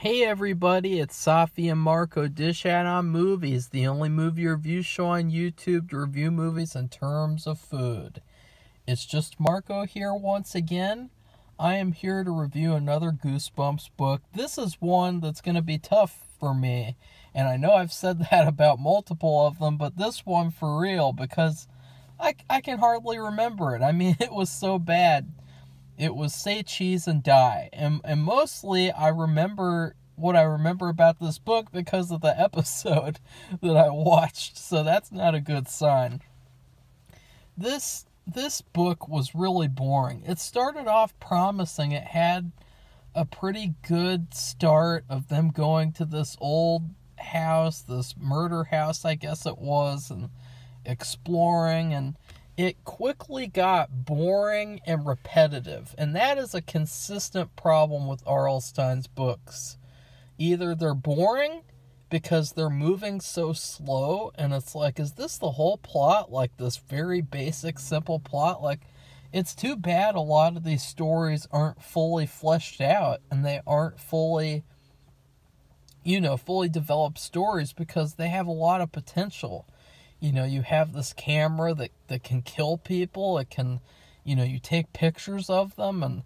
Hey everybody, it's Safi and Marco Dish Out on Movies, the only movie review show on YouTube to review movies in terms of food. It's just Marco here once again. I am here to review another Goosebumps book. This is one that's going to be tough for me, and I know I've said that about multiple of them, but this one for real because I, I can hardly remember it. I mean, it was so bad it was say cheese and die. And and mostly i remember what i remember about this book because of the episode that i watched. So that's not a good sign. This this book was really boring. It started off promising. It had a pretty good start of them going to this old house this murder house i guess it was and exploring. And it quickly got boring and repetitive, and that is a consistent problem with R.L. Stine's books. Either they're boring because they're moving so slow, and it's like, is this the whole plot? Like this very basic, simple plot? Like, it's too bad a lot of these stories aren't fully fleshed out and they aren't fully, you know, fully developed stories because they have a lot of potential you know you have this camera that that can kill people. It can you know you take pictures of them and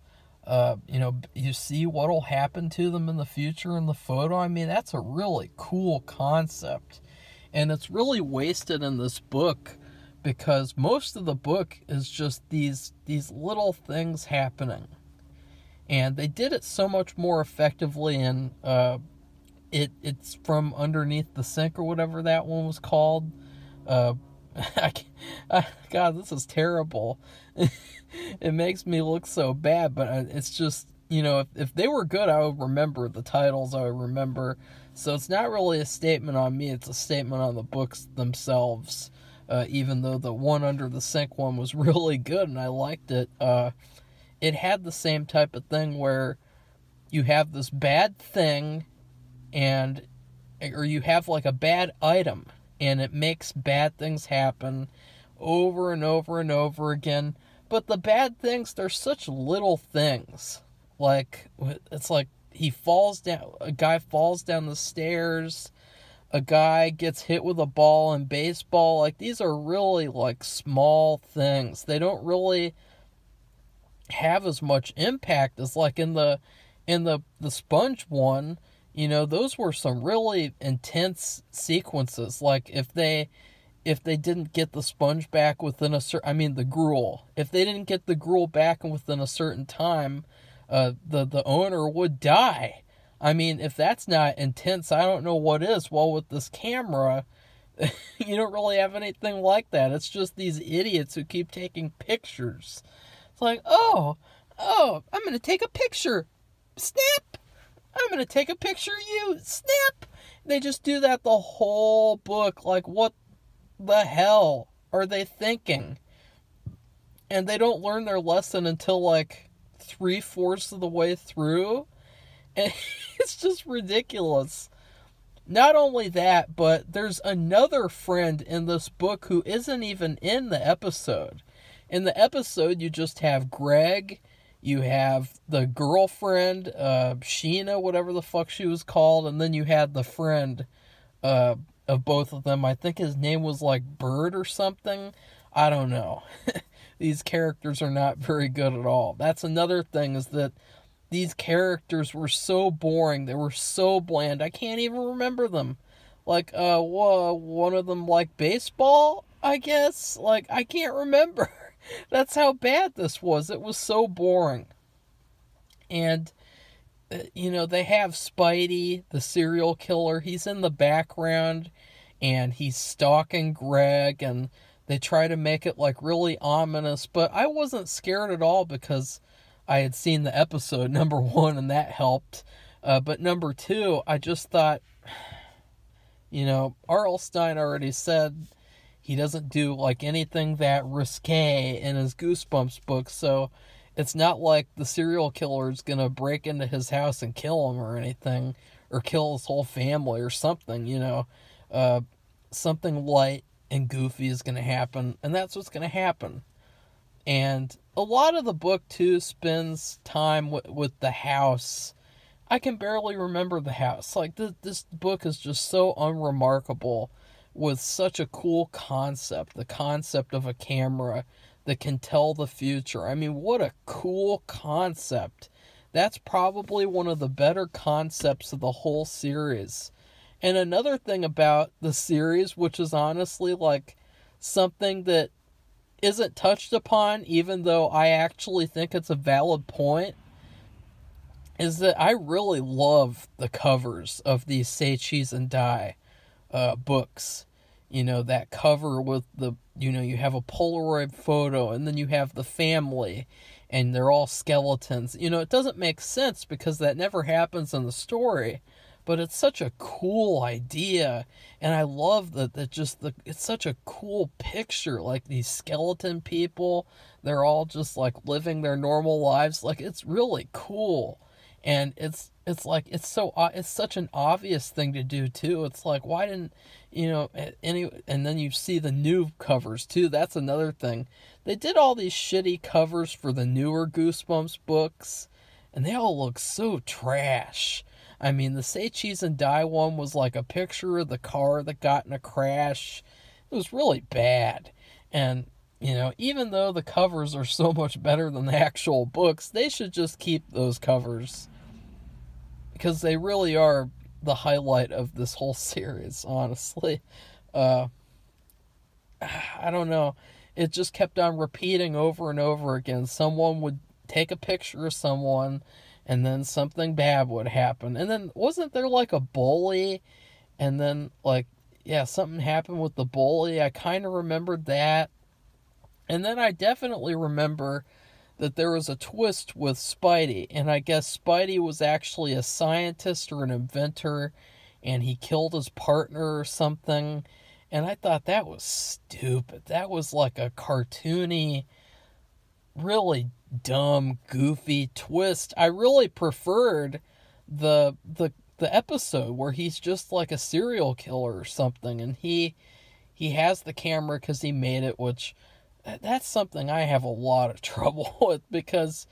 uh, you know you see what'll happen to them in the future in the photo. I mean that's a really cool concept. And it's really wasted in this book because most of the book is just these these little things happening. And they did it so much more effectively in uh, it it's from underneath the sink or whatever that one was called uh, I, God, this is terrible. it makes me look so bad, but it's just you know if if they were good, I would remember the titles. I would remember. So it's not really a statement on me. It's a statement on the books themselves. Uh, even though the one under the sink one was really good and I liked it, uh, it had the same type of thing where you have this bad thing and or you have like a bad item and it makes bad things happen over and over and over again. But the bad things, they're such little things. Like, it's like he falls down, a guy falls down the stairs, a guy gets hit with a ball in baseball. Like, these are really like small things. They don't really have as much impact as like in the in the the sponge one you know those were some really intense sequences. Like if they if they didn't get the sponge back within a certain i mean the Grool. If they didn't get the Grool back within a certain time uh the the owner would die. I mean if that's not intense i don't know what is. Well with this camera you don't really have anything like that. It's just these idiots who keep taking pictures. It's like oh oh i'm gonna take a picture. Snap I'm going to take a picture of you. Snap. They just do that the whole book. Like, what the hell are they thinking? And they don't learn their lesson until like three fourths of the way through. And it's just ridiculous. Not only that, but there's another friend in this book who isn't even in the episode. In the episode, you just have Greg you have the girlfriend, uh, Sheena, whatever the fuck she was called, and then you had the friend uh, of both of them. I think his name was like Bird or something. I don't know. these characters are not very good at all. That's another thing is that these characters were so boring. They were so bland. I can't even remember them. Like, uh, one of them like baseball, I guess. Like, I can't remember. That's how bad this was. It was so boring. And, uh, you know, they have Spidey, the serial killer. He's in the background and he's stalking Greg and they try to make it like really ominous. But I wasn't scared at all because I had seen the episode, number one, and that helped. Uh, but number two, I just thought, you know, R.L. Stine already said he doesn't do like anything that risque in his Goosebumps book, so it's not like the serial killer is gonna break into his house and kill him or anything, or kill his whole family or something, you know. Uh, something light and goofy is gonna happen, and that's what's gonna happen. And a lot of the book too spends time with, with the house. I can barely remember the house. Like this, this book is just so unremarkable with such a cool concept, the concept of a camera that can tell the future. I mean, what a cool concept. That's probably one of the better concepts of the whole series. And another thing about the series, which is honestly like something that isn't touched upon, even though I actually think it's a valid point, is that I really love the covers of these Say Cheese and Die uh, books. You know, that cover with the, you know, you have a Polaroid photo and then you have the family and they're all skeletons. You know, it doesn't make sense because that never happens in the story but it's such a cool idea. And i love that that just the it's such a cool picture like these skeleton people they're all just like living their normal lives. Like it's really cool and it's it's like it's so it's such an obvious thing to do too it's like why didn't you know any and then you see the new covers too that's another thing they did all these shitty covers for the newer goosebumps books and they all look so trash I mean, the Say Cheese and Die one was like a picture of the car that got in a crash. It was really bad. And, you know, even though the covers are so much better than the actual books, they should just keep those covers. Because they really are the highlight of this whole series, honestly. Uh, I don't know. It just kept on repeating over and over again. Someone would take a picture of someone and then something bad would happen. And then wasn't there like a bully? And then like yeah, something happened with the bully. I kind of remembered that. And then I definitely remember that there was a twist with Spidey, and I guess Spidey was actually a scientist or an inventor and he killed his partner or something. And I thought that was stupid. That was like a cartoony really dumb, goofy twist. I really preferred the the the episode where he's just like a serial killer or something and he he has the camera cuz he made it which that's something I have a lot of trouble with because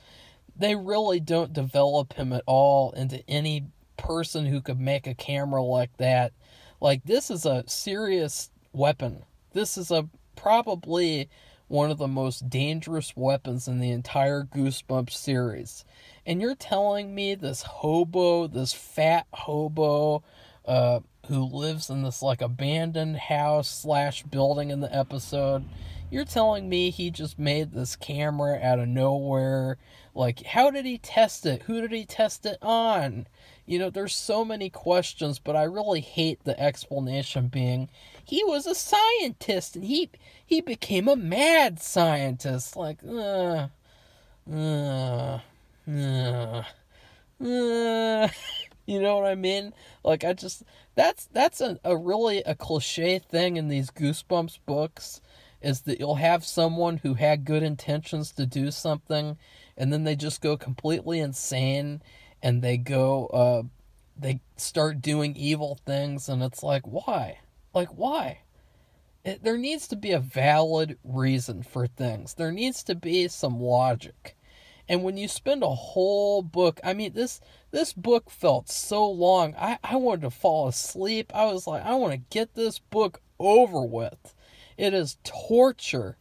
they really don't develop him at all into any person who could make a camera like that. Like this is a serious weapon. This is a probably one of the most dangerous weapons in the entire Goosebumps series. And you're telling me this hobo, this fat hobo, uh, who lives in this like abandoned house slash building in the episode, you're telling me he just made this camera out of nowhere? Like, how did he test it? Who did he test it on? You know, there's so many questions, but I really hate the explanation being he was a scientist and he he became a mad scientist. Like, uh, uh, uh, uh. you know what I mean? Like, I just that's that's a, a really a cliche thing in these Goosebumps books is that you'll have someone who had good intentions to do something and then they just go completely insane and they go uh they start doing evil things and it's like why? Like why? It, there needs to be a valid reason for things. There needs to be some logic. And when you spend a whole book i mean this this book felt so long i i wanted to fall asleep. I was like i want to get this book over with it is torture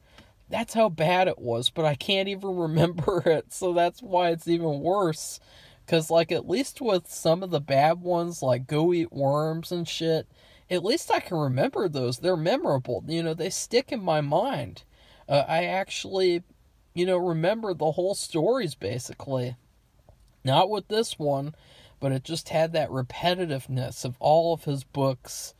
that's how bad it was but i can't even remember it so that's why it's even worse because, like, at least with some of the bad ones, like Go Eat Worms and shit, at least I can remember those. They're memorable. You know, they stick in my mind. Uh, I actually, you know, remember the whole stories basically. Not with this one, but it just had that repetitiveness of all of his books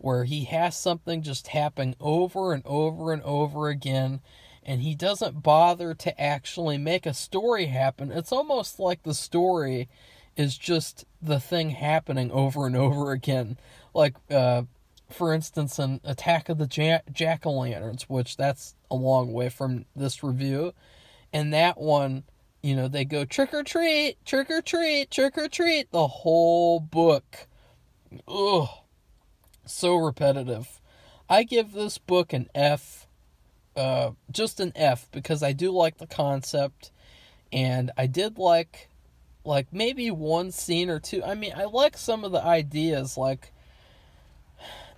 where he has something just happen over and over and over again and he doesn't bother to actually make a story happen. It's almost like the story is just the thing happening over and over again. Like, uh, for instance, in Attack of the Jack o' Lanterns, which that's a long way from this review. And that one, you know, they go trick or treat, trick or treat, trick or treat, the whole book. Ugh. So repetitive. I give this book an F uh, just an F because I do like the concept, and I did like like maybe one scene or two. I mean, I like some of the ideas. Like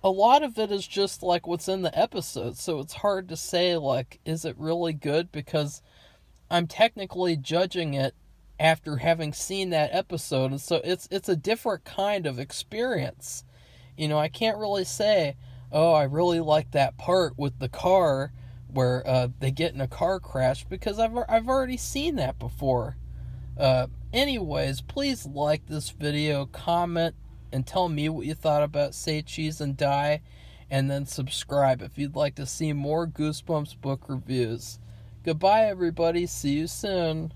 a lot of it is just like what's in the episode, so it's hard to say like is it really good because I'm technically judging it after having seen that episode, and so it's it's a different kind of experience. You know, I can't really say, oh, I really like that part with the car where uh, they get in a car crash because I've I've already seen that before. Uh, anyways, please like this video, comment, and tell me what you thought about Say Cheese and Die, and then subscribe if you'd like to see more Goosebumps book reviews. Goodbye, everybody. See you soon.